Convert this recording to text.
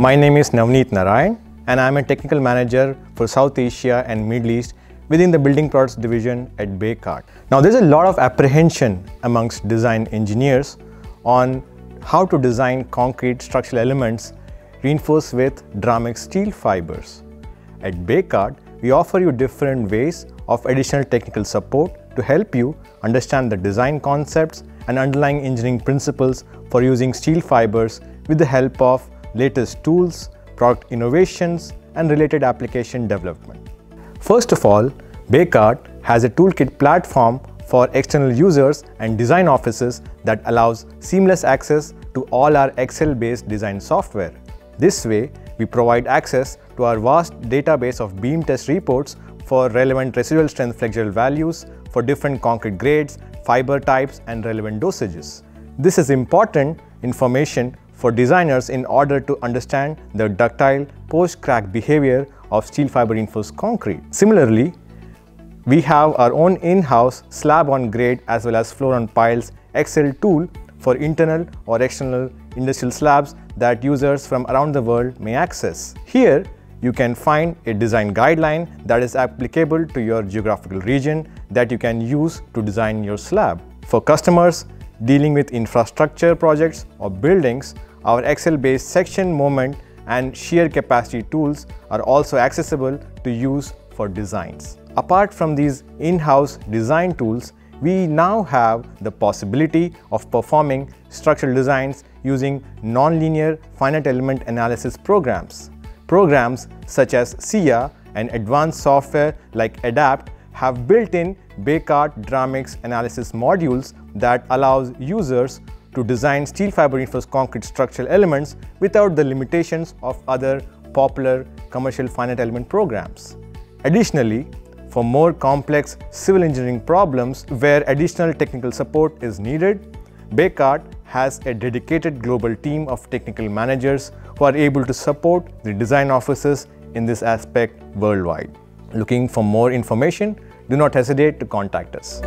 My name is Navneet Narayan and I am a technical manager for South Asia and Middle East within the building products division at Bekaert. Now there's a lot of apprehension amongst design engineers on how to design concrete structural elements reinforced with Dramix steel fibers. At Bekaert, we offer you different ways of additional technical support to help you understand the design concepts and underlying engineering principles for using steel fibers with the help of latest tools, product innovations, and related application development. First of all, Bekaert has a toolkit platform for external users and design offices that allows seamless access to all our Excel-based design software. This way, we provide access to our vast database of beam test reports for relevant residual strength flexural values for different concrete grades, fiber types and relevant dosages. This is important information for designers in order to understand the ductile post-crack behavior of steel fiber reinforced concrete. Similarly, we have our own in-house slab on grade as well as floor on piles Excel tool for internal or external industrial slabs that users from around the world may access. Here, you can find a design guideline that is applicable to your geographical region that you can use to design your slab. For customers dealing with infrastructure projects or buildings, our Excel-based section moment and shear capacity tools are also accessible to use for designs. Apart from these in-house design tools, we now have the possibility of performing structural designs using nonlinear finite element analysis programs. Programs such as SIA and advanced software like ADAPT have built-in Bekaert Dramix analysis modules that allows users to design steel fiber reinforced concrete structural elements without the limitations of other popular commercial finite element programs. Additionally, for more complex civil engineering problems where additional technical support is needed, Bekaert has a dedicated global team of technical managers who are able to support the design offices in this aspect worldwide. Looking for more information, do not hesitate to contact us.